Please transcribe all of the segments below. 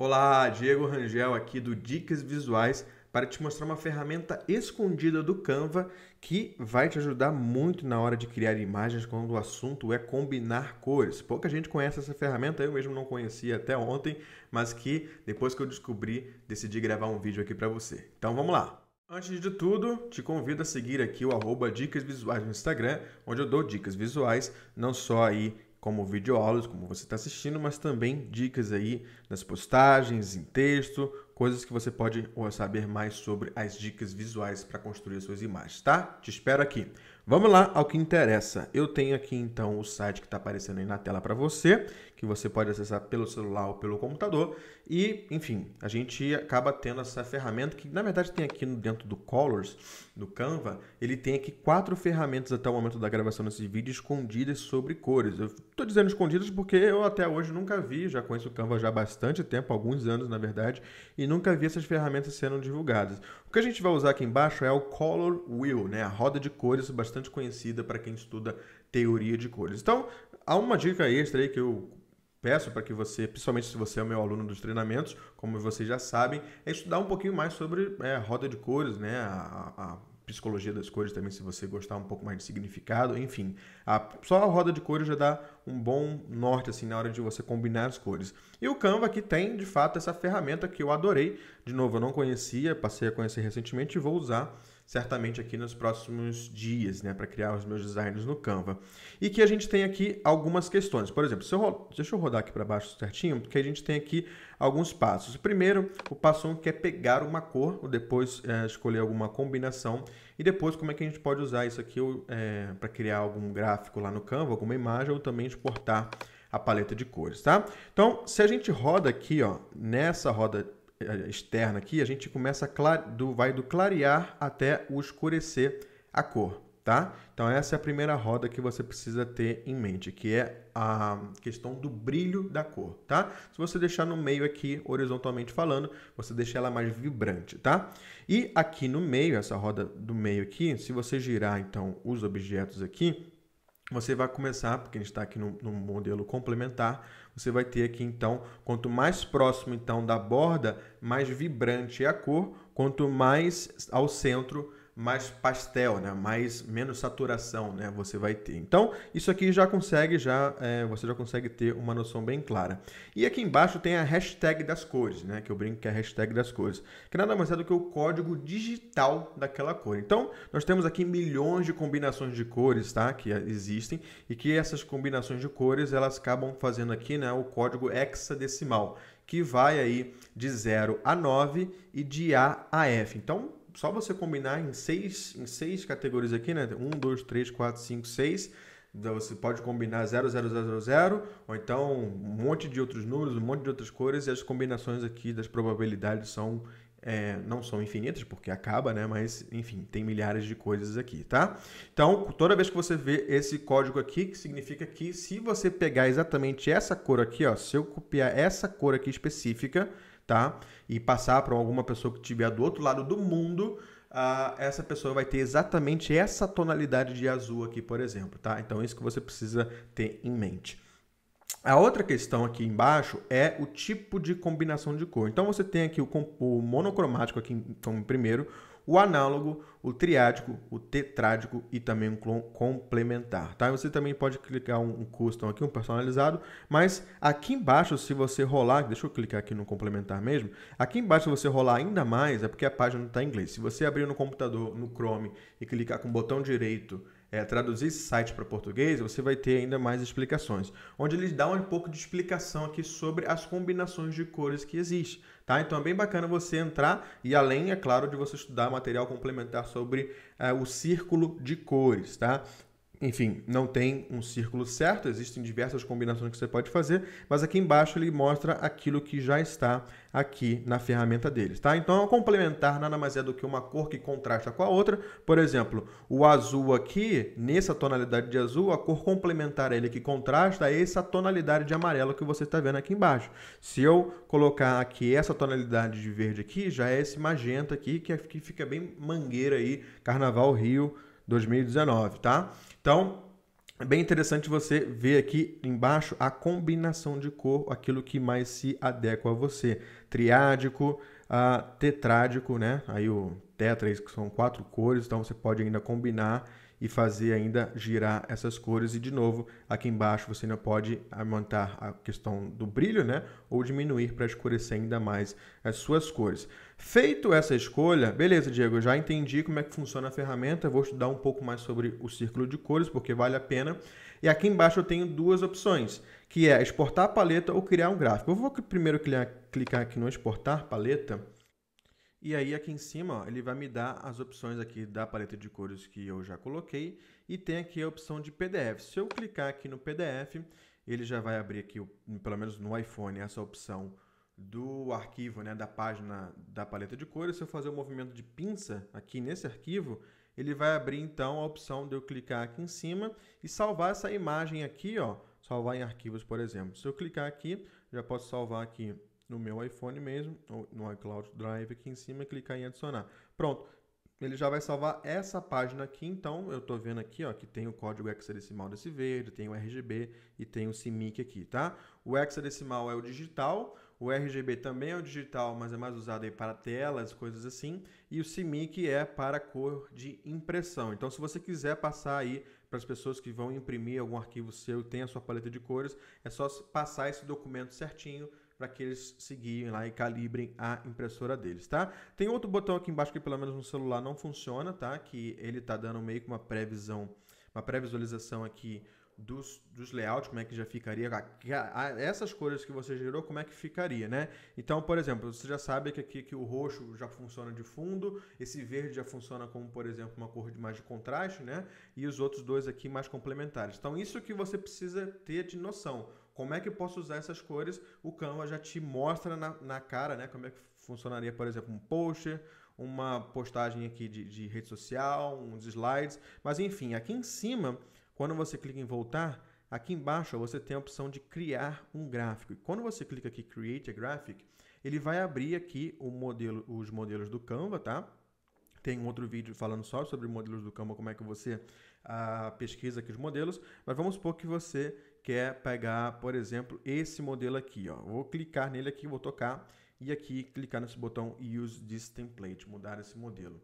Olá, Diego Rangel aqui do Dicas Visuais para te mostrar uma ferramenta escondida do Canva que vai te ajudar muito na hora de criar imagens quando o assunto é combinar cores. Pouca gente conhece essa ferramenta, eu mesmo não conhecia até ontem, mas que depois que eu descobri, decidi gravar um vídeo aqui para você. Então vamos lá! Antes de tudo, te convido a seguir aqui o arroba Dicas Visuais no Instagram, onde eu dou dicas visuais, não só aí como videoaulas, como você está assistindo, mas também dicas aí nas postagens, em texto, coisas que você pode saber mais sobre as dicas visuais para construir suas imagens, tá? Te espero aqui. Vamos lá ao que interessa. Eu tenho aqui então o site que está aparecendo aí na tela para você, que você pode acessar pelo celular ou pelo computador. E, enfim, a gente acaba tendo essa ferramenta que, na verdade, tem aqui dentro do Colors, do Canva, ele tem aqui quatro ferramentas até o momento da gravação desse vídeo escondidas sobre cores. Eu estou dizendo escondidas porque eu até hoje nunca vi, já conheço o Canva já há bastante tempo, alguns anos, na verdade, e nunca vi essas ferramentas sendo divulgadas. O que a gente vai usar aqui embaixo é o Color Wheel, né? a roda de cores bastante conhecida para quem estuda teoria de cores. Então, há uma dica extra aí que eu peço para que você, principalmente se você é meu aluno dos treinamentos, como vocês já sabem, é estudar um pouquinho mais sobre é, roda de cores, né? A, a, psicologia das cores também, se você gostar um pouco mais de significado, enfim. A, só a roda de cores já dá um bom norte assim na hora de você combinar as cores. E o Canva aqui tem, de fato, essa ferramenta que eu adorei. De novo, eu não conhecia, passei a conhecer recentemente e vou usar certamente aqui nos próximos dias, né, para criar os meus designs no Canva. E que a gente tem aqui algumas questões. Por exemplo, eu, deixa eu rodar aqui para baixo certinho, porque a gente tem aqui alguns passos. O primeiro, o passo 1 um, que é pegar uma cor, depois é, escolher alguma combinação e depois como é que a gente pode usar isso aqui é, para criar algum gráfico lá no Canva, alguma imagem ou também exportar a paleta de cores, tá? Então, se a gente roda aqui, ó, nessa roda externa aqui, a gente começa do, vai do clarear até o escurecer a cor, tá? Então essa é a primeira roda que você precisa ter em mente, que é a questão do brilho da cor, tá? Se você deixar no meio aqui, horizontalmente falando, você deixa ela mais vibrante, tá? E aqui no meio, essa roda do meio aqui, se você girar então os objetos aqui, você vai começar, porque a gente está aqui no, no, modelo complementar, você vai ter aqui então, quanto mais próximo então da borda, mais vibrante é a cor, quanto mais ao centro, mais pastel, né? mais menos saturação, né? Você vai ter. Então isso aqui já consegue, já é, você já consegue ter uma noção bem clara. E aqui embaixo tem a hashtag das cores, né? Que eu brinco que é a hashtag das cores, que nada mais é do que o código digital daquela cor. Então nós temos aqui milhões de combinações de cores, tá? Que existem e que essas combinações de cores elas acabam fazendo aqui, né? O código hexadecimal que vai aí de 0 a 9 e de A a F. Então, só você combinar em seis, em seis categorias aqui, né? 1, 2, 3, 4, 5, 6. Você pode combinar 0, 0, 0, 0, ou então um monte de outros números, um monte de outras cores, e as combinações aqui das probabilidades são é, não são infinitas, porque acaba, né? Mas, enfim, tem milhares de coisas aqui, tá? Então, toda vez que você vê esse código aqui, que significa que se você pegar exatamente essa cor aqui, ó, se eu copiar essa cor aqui específica, tá? E passar para alguma pessoa que estiver do outro lado do mundo, uh, essa pessoa vai ter exatamente essa tonalidade de azul aqui, por exemplo, tá? Então, isso que você precisa ter em mente. A outra questão aqui embaixo é o tipo de combinação de cor. Então, você tem aqui o, o monocromático aqui como primeiro, o análogo, o triádico, o tetrádico e também um complementar. Tá? Você também pode clicar um, custom aqui, um personalizado, mas aqui embaixo, se você rolar, deixa eu clicar aqui no complementar mesmo, aqui embaixo se você rolar ainda mais, é porque a página está em inglês. Se você abrir no computador, no Chrome, e clicar com o botão direito é, traduzir esse site para português, você vai ter ainda mais explicações, onde eles dão um pouco de explicação aqui sobre as combinações de cores que existem. Tá? Então é bem bacana você entrar e além, é claro, de você estudar material complementar sobre é, o círculo de cores. Tá? Enfim, não tem um círculo certo, existem diversas combinações que você pode fazer, mas aqui embaixo ele mostra aquilo que já está aqui na ferramenta deles, tá? Então, ao complementar nada mais é do que uma cor que contrasta com a outra. Por exemplo, o azul aqui, nessa tonalidade de azul, a cor complementar a ele que contrasta é essa tonalidade de amarelo que você está vendo aqui embaixo. Se eu colocar aqui essa tonalidade de verde aqui, já é esse magenta aqui, que é, fica bem mangueira aí, Carnaval Rio 2019, tá? Então, é bem interessante você ver aqui embaixo a combinação de cor, aquilo que mais se adequa a você. Triádico, tetrádico, né? Aí o tetra, que são quatro cores, então você pode ainda combinar e fazer ainda girar essas cores. E de novo, aqui embaixo você ainda pode aumentar a questão do brilho, né? Ou diminuir para escurecer ainda mais as suas cores. Feito essa escolha, beleza, Diego, já entendi como é que funciona a ferramenta, vou estudar um pouco mais sobre o círculo de cores, porque vale a pena. E aqui embaixo eu tenho duas opções, que é exportar a paleta ou criar um gráfico. Eu vou primeiro clicar aqui no exportar paleta, e aí aqui em cima, ó, ele vai me dar as opções aqui da paleta de cores que eu já coloquei e tem aqui a opção de PDF. Se eu clicar aqui no PDF, ele já vai abrir aqui, pelo menos no iPhone, essa opção do arquivo, né, da página da paleta de cores. Se eu fazer o um movimento de pinça aqui nesse arquivo, ele vai abrir então a opção de eu clicar aqui em cima e salvar essa imagem aqui, ó, salvar em arquivos, por exemplo. Se eu clicar aqui, já posso salvar aqui no meu iPhone mesmo, ou no iCloud Drive aqui em cima, clicar em adicionar. Pronto, ele já vai salvar essa página aqui, então eu estou vendo aqui ó, que tem o código hexadecimal desse verde, tem o RGB e tem o CMYK aqui, tá? O hexadecimal é o digital, o RGB também é o digital, mas é mais usado aí para telas, coisas assim, e o CMYK é para cor de impressão. Então se você quiser passar aí para as pessoas que vão imprimir algum arquivo seu e tem a sua paleta de cores, é só passar esse documento certinho para que eles seguirem lá e calibrem a impressora deles, tá? Tem outro botão aqui embaixo que pelo menos no celular não funciona, tá? Que ele está dando meio que uma previsão, uma pré-visualização aqui dos, dos layouts, como é que já ficaria, essas cores que você gerou, como é que ficaria, né? Então, por exemplo, você já sabe que aqui que o roxo já funciona de fundo, esse verde já funciona como, por exemplo, uma cor de mais de contraste, né? E os outros dois aqui mais complementares. Então, isso que você precisa ter de noção. Como é que eu posso usar essas cores? O Canva já te mostra na, na cara, né? Como é que funcionaria, por exemplo, um poster, uma postagem aqui de, de rede social, uns slides. Mas enfim, aqui em cima, quando você clica em voltar, aqui embaixo você tem a opção de criar um gráfico. E quando você clica aqui Create a Graphic, ele vai abrir aqui o modelo, os modelos do Canva, tá? Tem um outro vídeo falando só sobre modelos do Canva, como é que você ah, pesquisa aqui os modelos. Mas vamos supor que você quer pegar, por exemplo, esse modelo aqui. Ó. Vou clicar nele aqui, vou tocar e aqui clicar nesse botão Use this template, mudar esse modelo.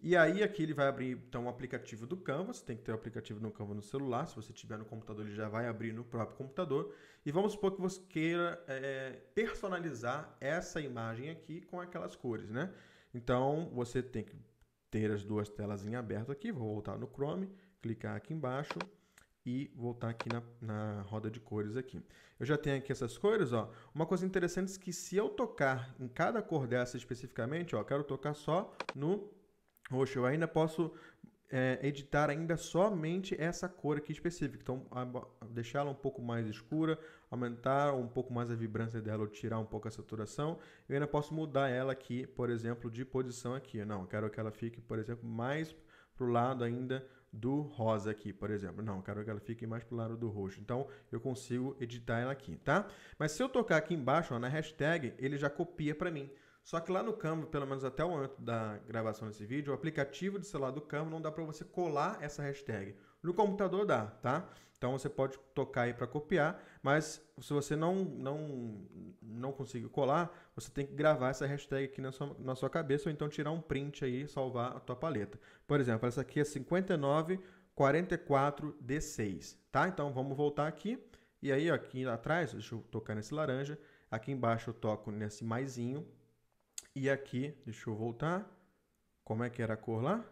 E aí aqui ele vai abrir então o aplicativo do Canva, você tem que ter o aplicativo no Canva no celular, se você tiver no computador ele já vai abrir no próprio computador. E vamos supor que você queira é, personalizar essa imagem aqui com aquelas cores, né? Então você tem que ter as duas telas em aberto aqui, vou voltar no Chrome, clicar aqui embaixo, e voltar aqui na, na roda de cores aqui. Eu já tenho aqui essas cores, ó. Uma coisa interessante é que se eu tocar em cada cor dessa especificamente, ó, quero tocar só no roxo, eu ainda posso é, editar ainda somente essa cor aqui específica. Então, deixá-la um pouco mais escura, aumentar um pouco mais a vibrância dela ou tirar um pouco a saturação. Eu ainda posso mudar ela aqui, por exemplo, de posição aqui. Não, eu quero que ela fique, por exemplo, mais para o lado ainda do rosa aqui, por exemplo. Não, quero que ela fique mais para o lado do roxo. Então, eu consigo editar ela aqui, tá? Mas se eu tocar aqui embaixo, ó, na hashtag, ele já copia para mim. Só que lá no Canva, pelo menos até o momento da gravação desse vídeo, o aplicativo de celular do Canva não dá para você colar essa hashtag. No computador dá, tá? Então você pode tocar aí para copiar, mas se você não, não, não conseguir colar, você tem que gravar essa hashtag aqui na sua, na sua cabeça ou então tirar um print aí e salvar a tua paleta. Por exemplo, essa aqui é 5944D6, tá? Então vamos voltar aqui. E aí, ó, aqui atrás, deixa eu tocar nesse laranja. Aqui embaixo eu toco nesse maisinho. E aqui, deixa eu voltar. Como é que era a cor lá?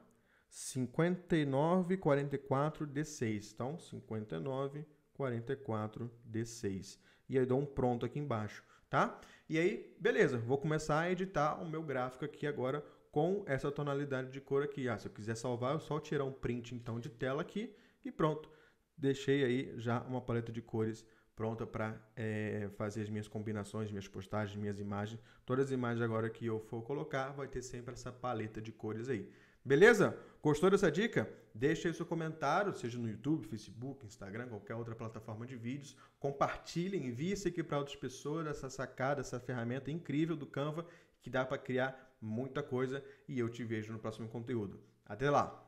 5944D6. Então, 5944D6. E aí dou um pronto aqui embaixo, tá? E aí, beleza, vou começar a editar o meu gráfico aqui agora com essa tonalidade de cor aqui. Ah, se eu quiser salvar, eu só tirar um print então de tela aqui e pronto. Deixei aí já uma paleta de cores pronta para é, fazer as minhas combinações, minhas postagens, minhas imagens. Todas as imagens agora que eu for colocar, vai ter sempre essa paleta de cores aí. Beleza? Gostou dessa dica? Deixe aí seu comentário, seja no YouTube, Facebook, Instagram, qualquer outra plataforma de vídeos. Compartilhe, envie isso aqui para outras pessoas, essa sacada, essa ferramenta incrível do Canva que dá para criar muita coisa e eu te vejo no próximo conteúdo. Até lá!